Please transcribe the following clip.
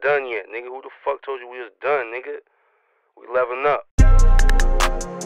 done yet, nigga. Who the fuck told you we was done, nigga? We leveling up.